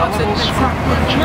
Johnson.